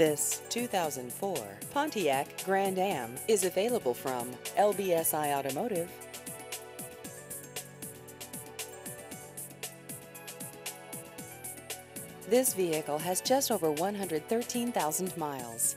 This 2004 Pontiac Grand Am is available from LBSI Automotive. This vehicle has just over 113,000 miles.